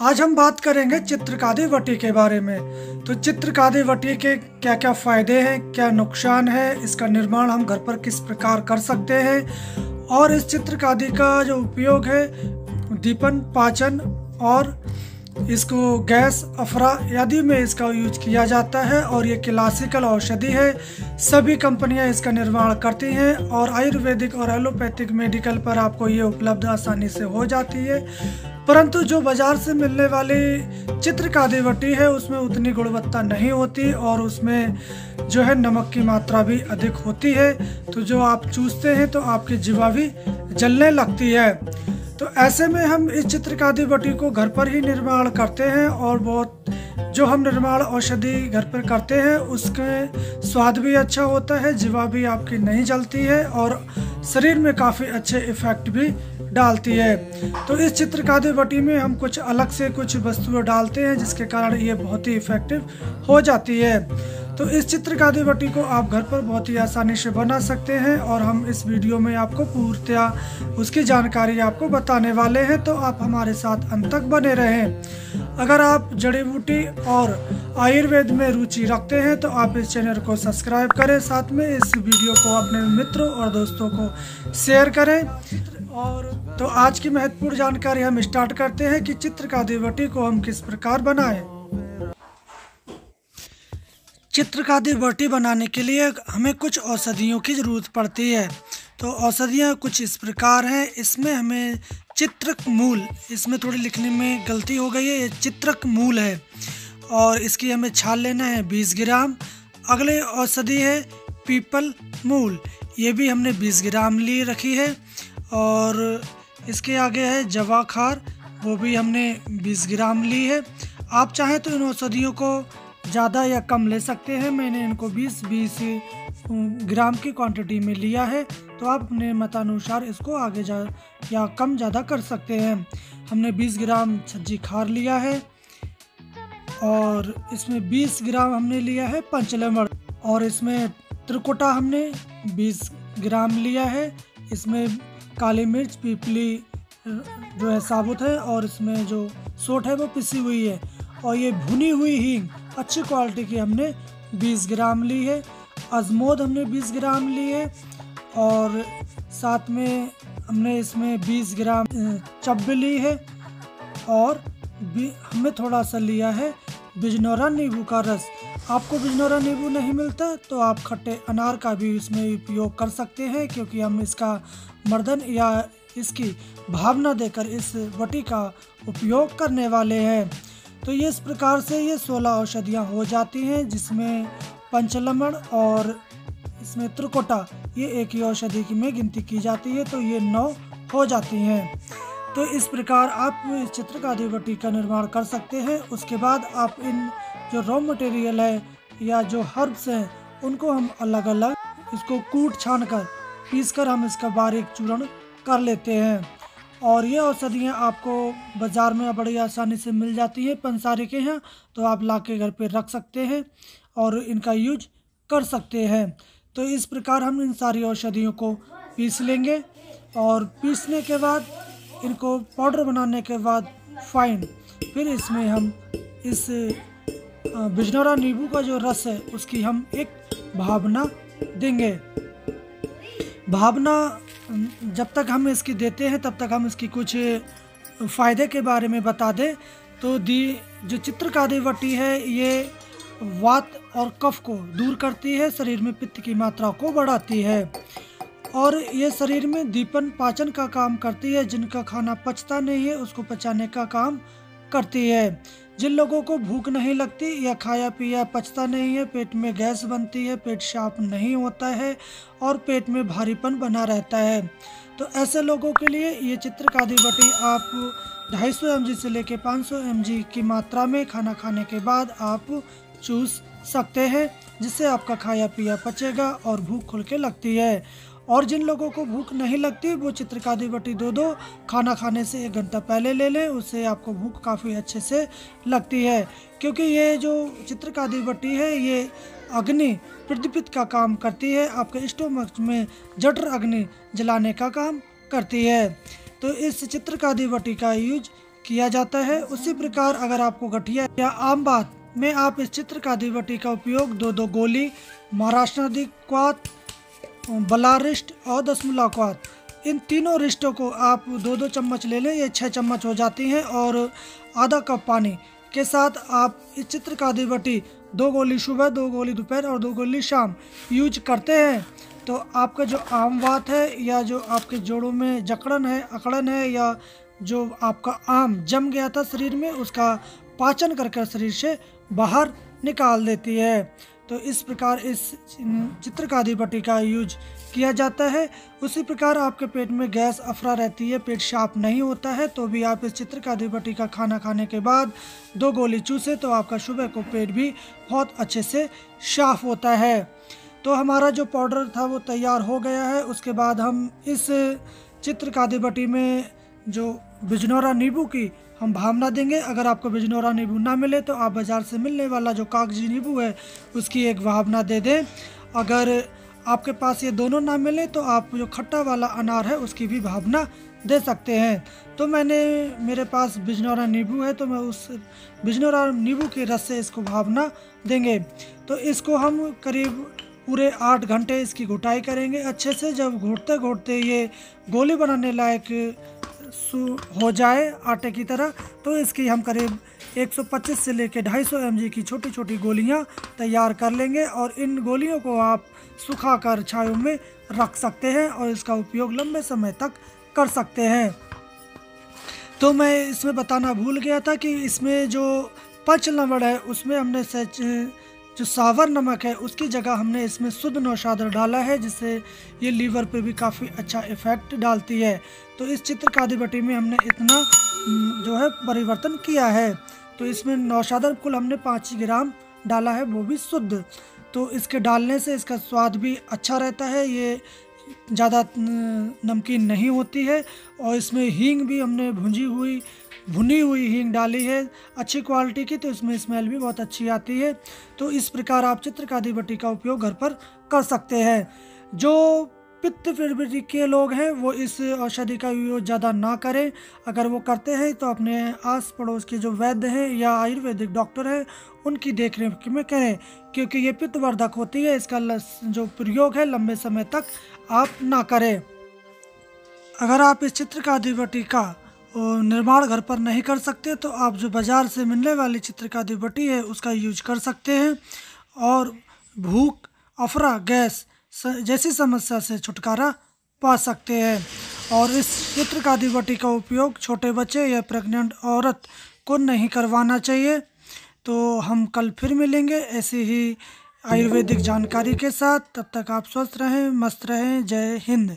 आज हम बात करेंगे चित्रकादी वटी के बारे में। तो चित्रकादी वटी के क्या क्या फ़ायदे हैं, क्या नुकसान है, इसका निर्माण हम घर पर किस प्रकार कर सकते हैं, और इस चित्रकादी का जो उपयोग है, दीपन, पाचन और इसको गैस, अफरा आदि में इसका यूज़ किया जाता है और ये क्लासिकल औषधि है। सभी कंपनियाँ इसका निर्माण करती हैं और आयुर्वेदिक और एलोपैथिक मेडिकल पर आपको ये उपलब्ध आसानी से हो जाती है। परंतु जो बाज़ार से मिलने वाली चित्र कादेवटी है, उसमें उतनी गुणवत्ता नहीं होती और उसमें जो है नमक की मात्रा भी अधिक होती है। तो जो आप चूसते हैं तो आपकी जीवा भी जलने लगती है। तो ऐसे में हम इस चित्रकादी बटी को घर पर ही निर्माण करते हैं और बहुत, जो हम निर्माण औषधि घर पर करते हैं, उसके स्वाद भी अच्छा होता है, जीवा भी आपकी नहीं जलती है और शरीर में काफ़ी अच्छे इफ़ेक्ट भी डालती है। तो इस चित्रकादी बटी में हम कुछ अलग से कुछ वस्तुएँ डालते हैं, जिसके कारण ये बहुत ही इफ़ेक्टिव हो जाती है। तो इस चित्रकादी बटी को आप घर पर बहुत ही आसानी से बना सकते हैं और हम इस वीडियो में आपको पूर्णतया उसकी जानकारी आपको बताने वाले हैं तो आप हमारे साथ अंत तक बने रहें। अगर आप जड़ी बूटी और आयुर्वेद में रुचि रखते हैं तो आप इस चैनल को सब्सक्राइब करें, साथ में इस वीडियो को अपने मित्रों और दोस्तों को शेयर करें। और तो आज की महत्वपूर्ण जानकारी हम स्टार्ट करते हैं कि चित्र का बटी को हम किस प्रकार बनाएँ। चित्रकादी बटी बनाने के लिए हमें कुछ औषधियों की ज़रूरत पड़ती है। तो औषधियाँ कुछ इस प्रकार हैं। इसमें हमें चित्रक मूल, इसमें थोड़ी लिखने में गलती हो गई है, ये चित्रक मूल है। और इसकी हमें छाल लेना है 20 ग्राम। अगले औषधि है पीपल मूल, ये भी हमने 20 ग्राम ली रखी है। और इसके आगे है जवा खार वो भी हमने 20 ग्राम ली है। आप चाहें तो इन औषधियों को ज़्यादा या कम ले सकते हैं। मैंने इनको 20-20 ग्राम की क्वांटिटी में लिया है। तो आप अपने मतानुसार इसको आगे जा या कम ज़्यादा कर सकते हैं। हमने 20 ग्राम सज्जी खार लिया है और इसमें 20 ग्राम हमने लिया है पंचलेमड़ और इसमें त्रिकोटा हमने 20 ग्राम लिया है। इसमें काली मिर्च, पीपली, जो है साबुत है और इसमें जो सोट है वो पिसी हुई है और ये भुनी हुई हींग अच्छी क्वालिटी की हमने 20 ग्राम ली है, अजमोद हमने 20 ग्राम ली है और साथ में हमने इसमें 20 ग्राम चब ली है और हमने थोड़ा सा लिया है बिजनौरा नींबू का रस। आपको बिजनौरा नींबू नहीं मिलता तो आप खट्टे अनार का भी इसमें उपयोग कर सकते हैं क्योंकि हम इसका मर्दन या इसकी भावना देकर इस बटी का उपयोग करने वाले हैं। तो ये इस प्रकार से ये सोलह औषधियाँ हो जाती हैं, जिसमें पंचलमण और इसमें त्रिकोटा, ये एक ही औषधि की में गिनती की जाती है तो ये नौ हो जाती हैं। तो इस प्रकार आप इस चित्रकारी बटी का निर्माण कर सकते हैं। उसके बाद आप इन जो रॉ मटेरियल है या जो हर्ब्स हैं, उनको हम अलग अलग इसको कूट छान कर, पीस कर हम इसका बारीक चूर्ण कर लेते हैं। और ये औषधियाँ आपको बाज़ार में बड़ी आसानी से मिल जाती है, पंसारी के यहाँ तो आप ला के घर पर रख सकते हैं और इनका यूज़ कर सकते हैं। तो इस प्रकार हम इन सारी औषधियों को पीस लेंगे और पीसने के बाद, इनको पाउडर बनाने के बाद फाइन। फिर इसमें हम इस बिजनौरा नींबू का जो रस है, उसकी हम एक भावना देंगे। भावना, जब तक हम इसकी देते हैं, तब तक हम इसकी कुछ फ़ायदे के बारे में बता दें। तो दी, जो चित्रकादी वटी है, ये वात और कफ को दूर करती है, शरीर में पित्त की मात्रा को बढ़ाती है। और ये शरीर में दीपन, पाचन का काम करती है, जिनका खाना पचता नहीं है, उसको पचाने का काम करती है। जिन लोगों को भूख नहीं लगती या खाया पिया पचता नहीं है, पेट में गैस बनती है, पेट साफ़ नहीं होता है और पेट में भारीपन बना रहता है। तो ऐसे लोगों के लिए ये चित्रकादी बटी आप 250 सौ से लेकर 500 सौ की मात्रा में खाना खाने के बाद आप चूस सकते हैं, जिससे आपका खाया पिया पचेगा और भूख खुल के लगती है। और जिन लोगों को भूख नहीं लगती, वो चित्रकादी बटी दो दो, खाना खाने से एक घंटा पहले ले लें, उससे आपको भूख काफ़ी अच्छे से लगती है। क्योंकि ये जो चित्रकादी बटी है, ये अग्नि प्रदीपित का काम करती है, आपके स्टोमक में जटर अग्नि जलाने का काम करती है। तो इस चित्रकादी बटी का यूज़ किया जाता है। उसी प्रकार अगर आपको गठिया या आम बात में आप इस चित्र का दिवटी का उपयोग दो दो गोली, महाराष्ट्र क्वात बलारिष्ट और दसमुलाक्वात इन तीनों रिश्तों को आप दो दो चम्मच ले लें, ये छः चम्मच हो जाती हैं और आधा कप पानी के साथ आप इस चित्र का दिवटी दो गोली सुबह, दो गोली दोपहर और दो गोली शाम यूज़ करते हैं। तो आपका जो आम बात है या जो आपके जोड़ों में जकड़न है, अकड़न है या जो आपका आम जम गया था शरीर में, उसका पाचन करके शरीर से बाहर निकाल देती है। तो इस प्रकार इस चित्रकादी पट्टी का यूज़ किया जाता है। उसी प्रकार आपके पेट में गैस अफरा रहती है, पेट साफ़ नहीं होता है तो भी आप इस चित्रकादी पट्टी का खाना खाने के बाद दो गोली चूसे तो आपका सुबह को पेट भी बहुत अच्छे से साफ़ होता है। तो हमारा जो पाउडर था, वो तैयार हो गया है। उसके बाद हम इस चित्रकादी पट्टी में जो बिजनौरा नींबू की हम भावना देंगे। अगर आपको बिजनौरा नींबू ना मिले तो आप बाज़ार से मिलने वाला जो कागज़ी नींबू है, उसकी एक भावना दे दें। अगर आपके पास ये दोनों ना मिले तो आप जो खट्टा वाला अनार है, उसकी भी भावना दे सकते हैं। तो मैंने, मेरे पास बिजनौरा नींबू है तो मैं उस बिजनौरा नींबू के रस से इसको भावना देंगे। तो इसको हम करीब पूरे आठ घंटे इसकी घुटाई करेंगे। अच्छे से जब घोटते घोटते ये गोली बनाने लायक हो जाए आटे की तरह तो इसकी हम करीब 125 से लेकर 250 सौ की छोटी छोटी गोलियाँ तैयार कर लेंगे और इन गोलियों को आप सुखा कर छायों में रख सकते हैं और इसका उपयोग लंबे समय तक कर सकते हैं। तो मैं इसमें बताना भूल गया था कि इसमें जो पंच लवड़ है, उसमें हमने जो सावर नमक है, उसकी जगह हमने इसमें शुद्ध नौशादर डाला है, जिससे ये लीवर पे भी काफ़ी अच्छा इफ़ेक्ट डालती है। तो इस चित्रकारी बटी में हमने इतना जो है परिवर्तन किया है। तो इसमें नौशादर कुल हमने पाँच ग्राम डाला है, वो भी शुद्ध। तो इसके डालने से इसका स्वाद भी अच्छा रहता है, ये ज़्यादा नमकीन नहीं होती है। और इसमें हींग भी हमने भुंजी हुई भुनी हुई हींग डाली है, अच्छी क्वालिटी की तो इसमें स्मेल भी बहुत अच्छी आती है। तो इस प्रकार आप चित्रकादी बट्टी का उपयोग घर पर कर सकते हैं। जो पित्त प्रवृत्ति के लोग हैं, वो इस औषधि का यूज़ ज़्यादा ना करें। अगर वो करते हैं तो अपने आस पड़ोस के जो वैद्य हैं या आयुर्वेदिक डॉक्टर हैं, उनकी देख रेख में करें, क्योंकि ये पित्तवर्धक होती है। इसका जो प्रयोग है, लंबे समय तक आप ना करें। अगर आप इस चित्रकादी बटी का निर्माण घर पर नहीं कर सकते तो आप जो बाज़ार से मिलने वाली चित्रकादी बटी है, उसका यूज़ कर सकते हैं। और भूख, अफरा, गैस जैसी समस्या से छुटकारा पा सकते हैं। और इस चित्रकादी बटी का उपयोग छोटे बच्चे या प्रेग्नेंट औरत को नहीं करवाना चाहिए। तो हम कल फिर मिलेंगे ऐसे ही आयुर्वेदिक जानकारी के साथ। तब तक आप स्वस्थ रहें, मस्त रहें। जय हिंद।